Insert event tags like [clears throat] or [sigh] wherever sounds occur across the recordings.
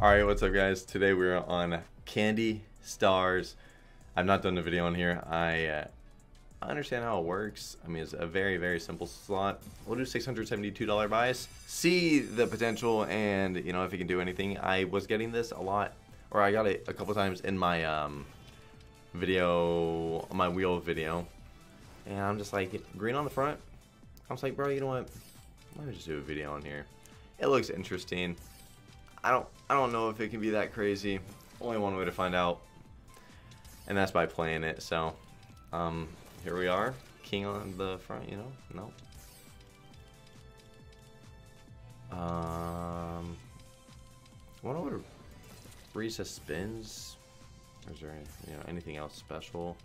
Alright, what's up guys? Today we're on Candy Stars. I've not done a video on here. I, uh, understand how it works. I mean, it's a very, very simple slot. We'll do $672 buys. See the potential and, you know, if it can do anything. I was getting this a lot, or I got it a couple times in my um, video, my wheel video. And I'm just like, green on the front. I was like, bro, you know what? Let me just do a video on here. It looks interesting. I don't I don't know if it can be that crazy. Only one way to find out. And that's by playing it. So um here we are. King on the front, you know? No. Um I wonder what recess spins. Or is there any, you know, anything else special?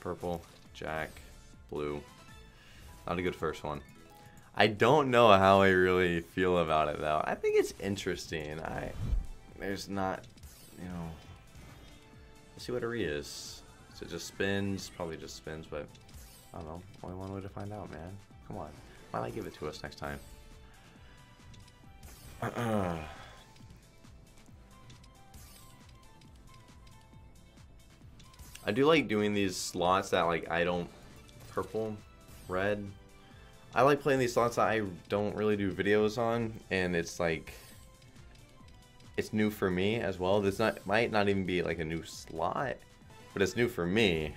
Purple, Jack, blue. Not a good first one. I don't know how I really feel about it though. I think it's interesting. I there's not, you know. Let's see what a is. So it just spins, probably just spins, but I don't know. Only one way to find out, man. Come on. Why not give it to us next time? [clears throat] I do like doing these slots that like I don't purple, red, I like playing these slots that I don't really do videos on, and it's like it's new for me as well. This not might not even be like a new slot, but it's new for me.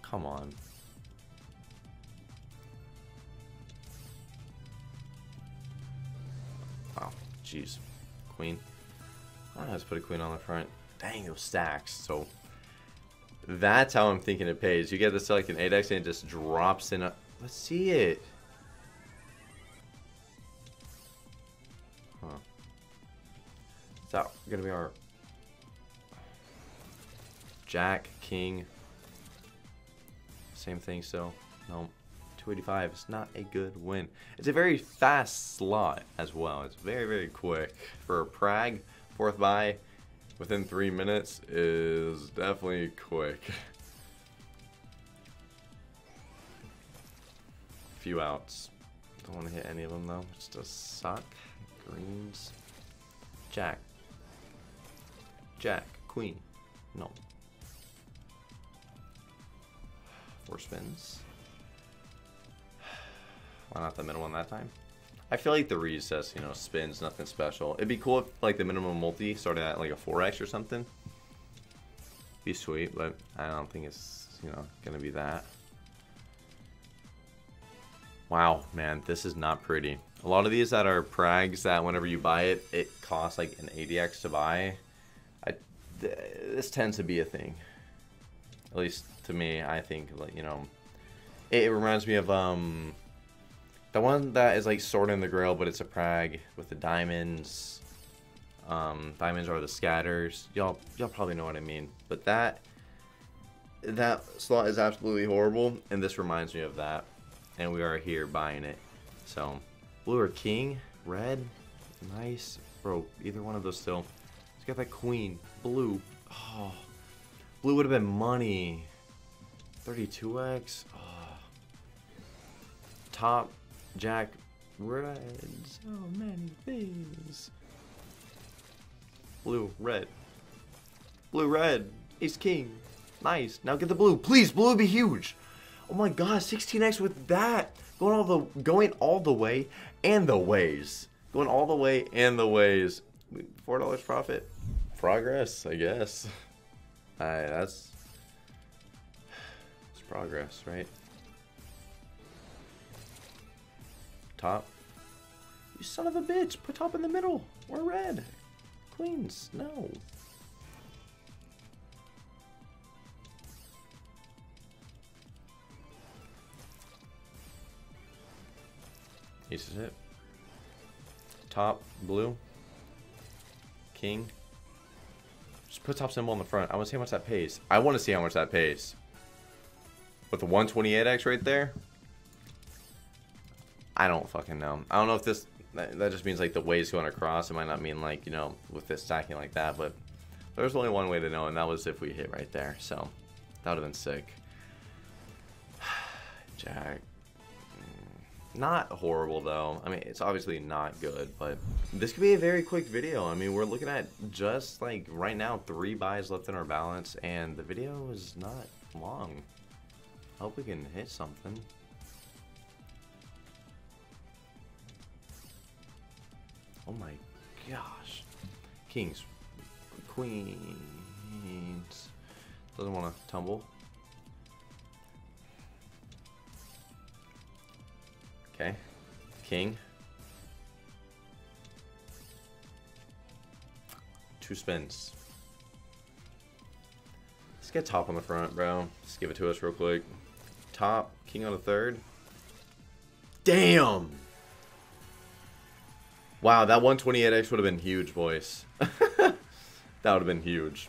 Come on. Wow, jeez. Queen. I to put a queen on the front. Dang, those stacks. So that's how I'm thinking it pays. You get to select an 8x and it just drops in a... Let's see it. Huh. That going to be our... Jack, King. Same thing, so... No. 285 is not a good win. It's a very fast slot as well. It's very, very quick. For a Prag, fourth buy, within three minutes is definitely quick. [laughs] Few outs. Don't want to hit any of them though. Just a suck. Greens. Jack. Jack. Queen. No. Four spins. [sighs] Why not the middle one that time? I feel like the recess, you know, spins, nothing special. It'd be cool if like the minimum multi started at like a 4x or something. Be sweet, but I don't think it's, you know, gonna be that. Wow, man, this is not pretty. A lot of these that are prags that whenever you buy it, it costs like an 80x to buy. I, th this tends to be a thing. At least to me, I think, you know, it, it reminds me of, um, the one that is like Sword in the Grail, but it's a Prag with the diamonds. Um, diamonds are the scatters. Y'all, y'all probably know what I mean. But that, that slot is absolutely horrible, and this reminds me of that. And we are here buying it. So, blue or king, red, nice, bro. Either one of those still. Let's get that queen, blue. Oh, blue would have been money. 32x. Oh. Top Jack red. So many things. Blue, red. Blue, red. Ace, king. Nice. Now get the blue. Please, blue would be huge. Oh my god, 16x with that. Going all the going all the way and the ways. Going all the way and the ways. Four dollars profit. Progress, I guess. Alright, that's it's progress, right? Top. You son of a bitch. Put top in the middle. Or red. Queens. No. This is it. Top, blue. King. Just put top symbol on the front. I want to see how much that pays. I want to see how much that pays. With the 128x right there. I don't fucking know. I don't know if this that, that just means like the ways going across. It might not mean like you know with this stacking like that, but there's only one way to know, and that was if we hit right there. So That would have been sick. [sighs] Jack. Mm, Not horrible though. I mean, it's obviously not good, but this could be a very quick video. I mean, we're looking at just like right now three buys left in our balance, and the video is not long. I hope we can hit something. Oh my gosh. Kings. Queens. Doesn't want to tumble. Okay. King. Two spins. Let's get top on the front, bro. Just give it to us real quick. Top. King on the third. Damn! Wow, that 128x would have been huge, boys. [laughs] that would have been huge.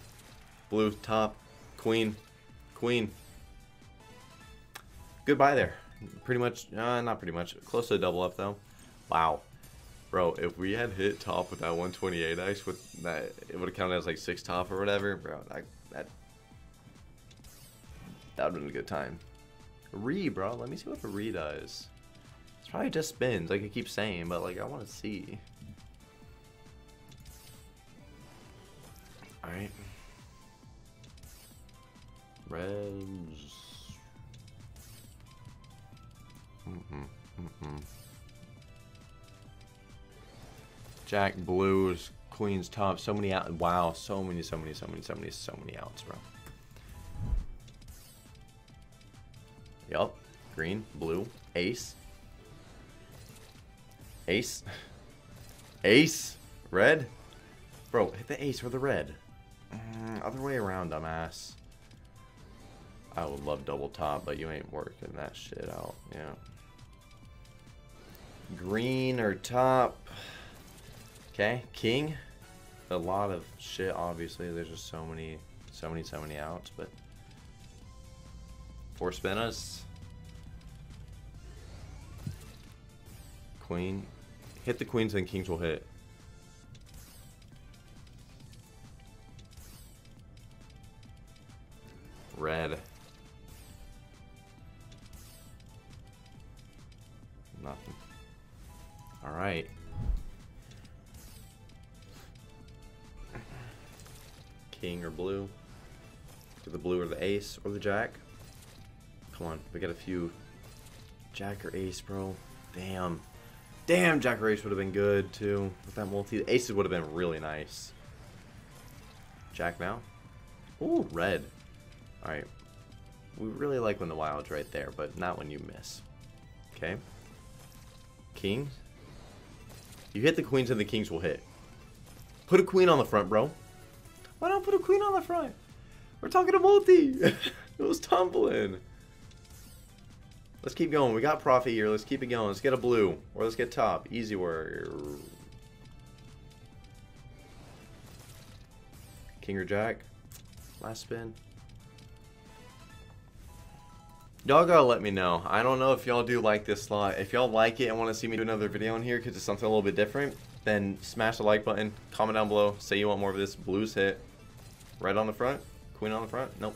Blue, top, queen, queen. Goodbye there. Pretty much, uh, not pretty much. Close to a double up, though. Wow. Bro, if we had hit top with that 128x, with that, it would have counted as like 6 top or whatever. Bro, that, that, that would have been a good time. Re, bro. Let me see what re does. It's probably just spins, like I keep saying, but like I want to see. Alright. Reds. Mm-mm, mm-mm. Jack blues, queens top, so many out. Wow, so many, so many, so many, so many, so many outs, bro. Yup. Green, blue, ace. Ace. Ace. Red. Bro, hit the ace or the red. Mm, other way around, dumbass. I would love double top, but you ain't working that shit out. Yeah. Green or top. Okay, king. A lot of shit, obviously. There's just so many, so many, so many outs, but... Four spinners. Queen. Hit the queens and kings will hit. Red. Nothing. Alright. King or blue. The blue or the ace or the jack. Come on, we got a few. Jack or ace, bro. Damn. Damn, Jack or ace would have been good, too. With that multi. Aces would have been really nice. Jack now. Ooh, red. Alright. We really like when the wild's right there, but not when you miss. Okay. King. You hit the queens and the kings will hit. Put a queen on the front, bro. Why not put a queen on the front? We're talking a multi. [laughs] it was tumbling. Let's keep going. We got profit here. Let's keep it going. Let's get a blue. Or let's get top. Easy work. King or Jack. Last spin. Y'all gotta let me know. I don't know if y'all do like this slot. If y'all like it and want to see me do another video in here because it's something a little bit different, then smash the like button. Comment down below. Say you want more of this. Blues hit. Red on the front. Queen on the front. Nope.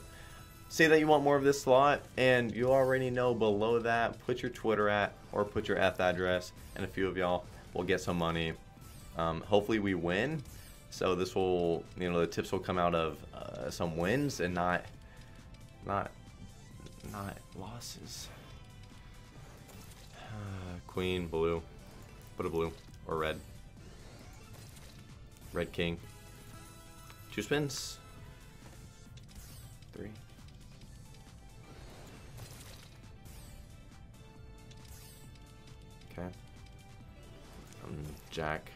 Say that you want more of this slot, and you already know below that, put your Twitter at or put your F address, and a few of y'all will get some money. Um, hopefully we win. So this will, you know, the tips will come out of uh, some wins and not, not, not losses. [sighs] Queen, blue. Put a blue or red. Red king. Two spins. Three. Um, Jack,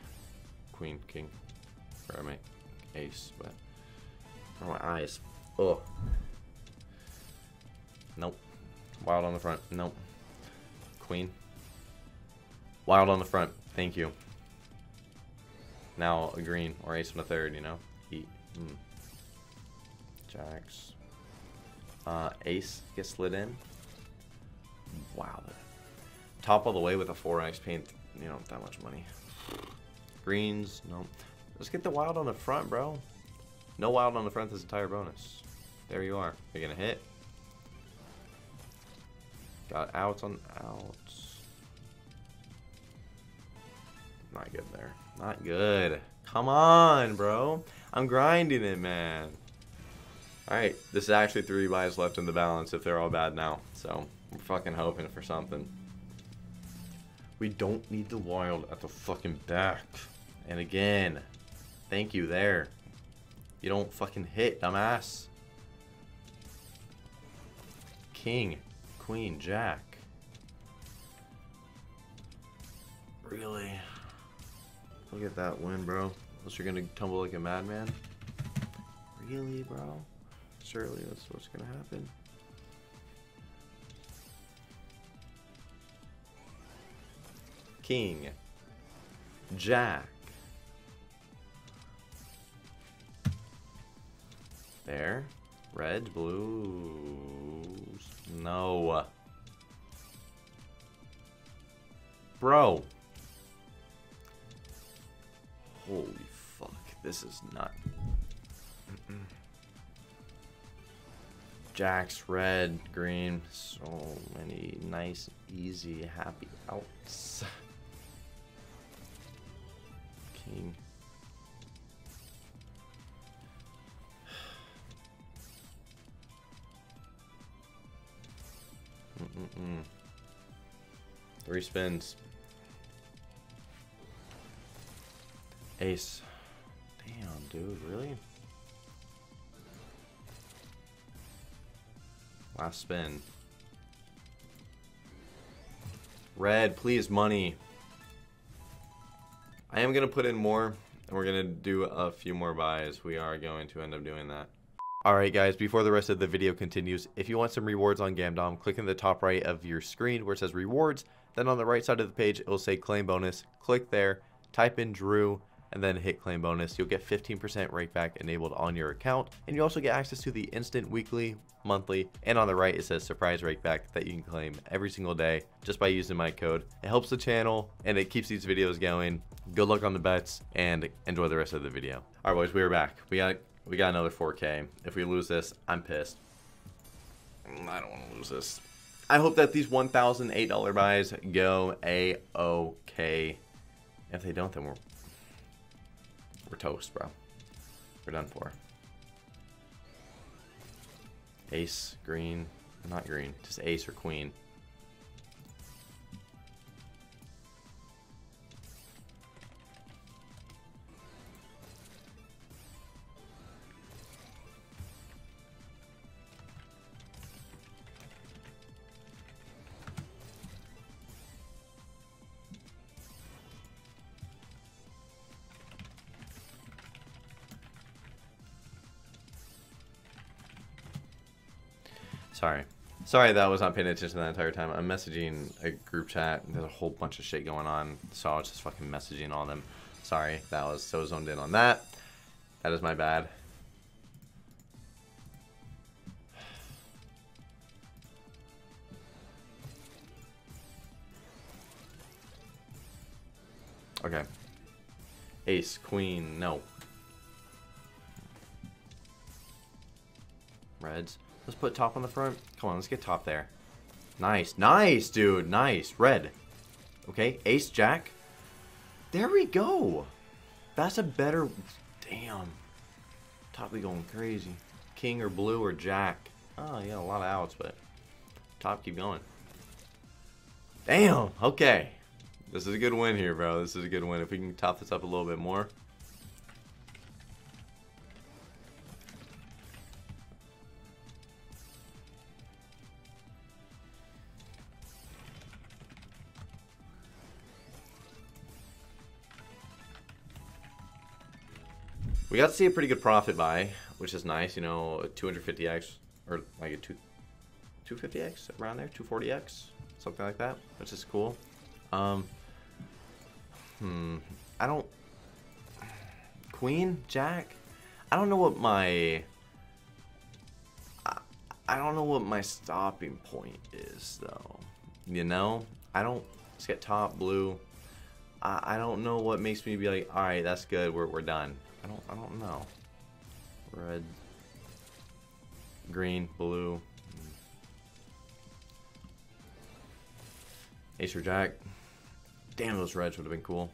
Queen, King. Or mean, Ace, but. Oh, my eyes. Oh. Nope. Wild on the front. Nope. Queen. Wild on the front. Thank you. Now a green or ace on the third, you know? Eat. Mm. Jacks. Uh, ace gets slid in. Wow. Top all the way with a 4x paint, you know, that much money. Greens, no. Let's get the wild on the front, bro. No wild on the front this entire bonus. There you are. You're gonna hit. Got outs on outs. Not good there. Not good. Come on, bro. I'm grinding it, man. Alright, this is actually three buys left in the balance if they're all bad now. So, we're fucking hoping for something. We don't need the wild at the fucking back. And again, thank you there. You don't fucking hit, dumbass. King, queen, jack. Really? Look at that win, bro. Unless you're gonna tumble like a madman. Really, bro? Surely that's what's gonna happen. King. Jack. There. Red, blues. No. Bro. Holy fuck. This is not... Jacks, red, green. So many nice, easy, happy outs. Mm -mm -mm. Three spins. Ace. Damn, dude, really? Last spin. Red, please, money. I am going to put in more, and we're going to do a few more buys. We are going to end up doing that. Alright guys, before the rest of the video continues, if you want some rewards on Gamdom, click in the top right of your screen where it says rewards, then on the right side of the page it will say claim bonus, click there, type in Drew, and then hit claim bonus. You'll get 15% rakeback enabled on your account, and you also get access to the instant weekly, monthly, and on the right it says surprise rakeback that you can claim every single day just by using my code. It helps the channel and it keeps these videos going. Good luck on the bets and enjoy the rest of the video. Alright boys, we are back. We got we got another 4K. If we lose this, I'm pissed. Mm, I don't want to lose this. I hope that these $1,008 buys go A-OK. If they don't, then we're, we're toast, bro. We're done for. Ace, green, not green, just ace or queen. Sorry. Sorry that I was not paying attention that entire time. I'm messaging a group chat. There's a whole bunch of shit going on. So I was just fucking messaging all them. Sorry. That was so zoned in on that. That is my bad. Okay. Ace, queen, no. Reds. Let's put top on the front. Come on, let's get top there. Nice. Nice, dude. Nice. Red. Okay, ace, jack. There we go. That's a better... Damn. Top be going crazy. King or blue or jack. Oh, yeah, a lot of outs, but top keep going. Damn. Okay. This is a good win here, bro. This is a good win. If we can top this up a little bit more. We got to see a pretty good profit buy, which is nice. You know, a 250x or like a two, 250x around there, 240x, something like that, which is cool. Um, hmm, I don't. Queen, Jack. I don't know what my. I, I don't know what my stopping point is though. You know, I don't. Let's get top blue. I, I don't know what makes me be like, all right, that's good. We're we're done. I don't I don't know. Red, green, blue. Ace or Jack. Damn, those reds would have been cool.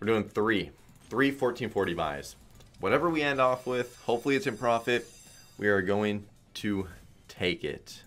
We're doing three. Three 1440 buys. Whatever we end off with, hopefully it's in profit. We are going to take it.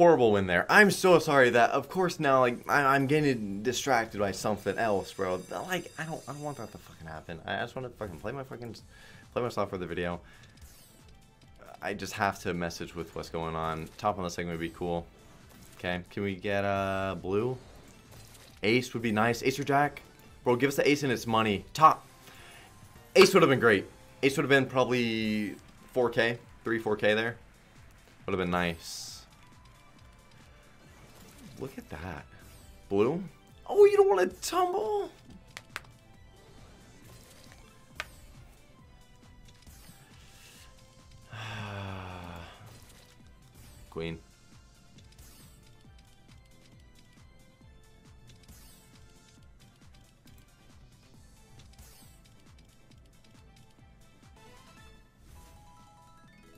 Horrible win there. I'm so sorry that, of course, now like I, am getting distracted by something else, bro. Like I don't, I don't want that to fucking happen. I just want to fucking play my fucking, play myself for the video. I just have to message with what's going on. Top on the segment would be cool. Okay, can we get a uh, blue? Ace would be nice. Ace or Jack, bro. Give us the ace and it's money. Top. Ace would have been great. Ace would have been probably 4K, 3, 4K there. Would have been nice. Look at that. Blue? Oh, you don't want to tumble? [sighs] Queen.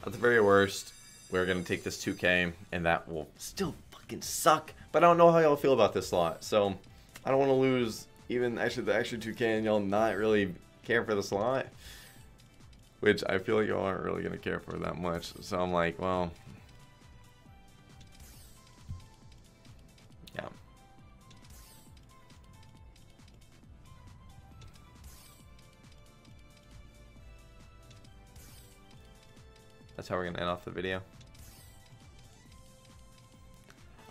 At the very worst, we're going to take this 2k, and that will still fucking suck. But I don't know how y'all feel about this slot, so I don't want to lose even actually the extra 2k and y'all not really care for the slot. Which I feel like y'all aren't really going to care for that much. So I'm like, well... Yeah. That's how we're going to end off the video.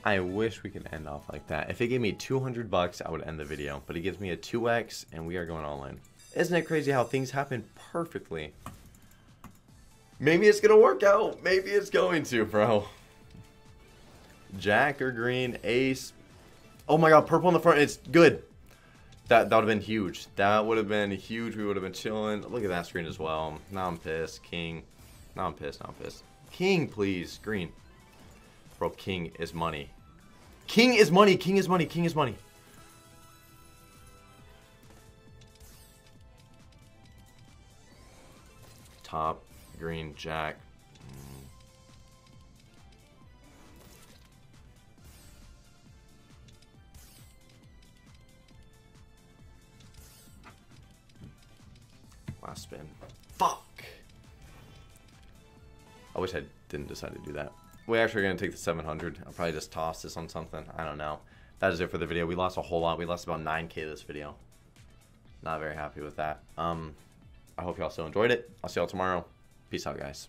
I wish we could end off like that. If it gave me 200 bucks, I would end the video. But it gives me a 2x, and we are going all in. Isn't it crazy how things happen perfectly? Maybe it's to work out. Maybe it's going to, bro. Jack or green, ace. Oh my god, purple in the front. It's good. That, that would have been huge. That would have been huge. We would have been chilling. Look at that screen as well. Now I'm pissed. King. Now I'm pissed. Now I'm pissed. King, please. Green. Bro, king is money. King is money. King is money. King is money. Top, green, jack. Mm. Last spin. Fuck! I wish I didn't decide to do that. We're actually going to take the 700. I'll probably just toss this on something. I don't know. That is it for the video. We lost a whole lot. We lost about 9k this video. Not very happy with that. Um, I hope y'all still enjoyed it. I'll see y'all tomorrow. Peace out, guys.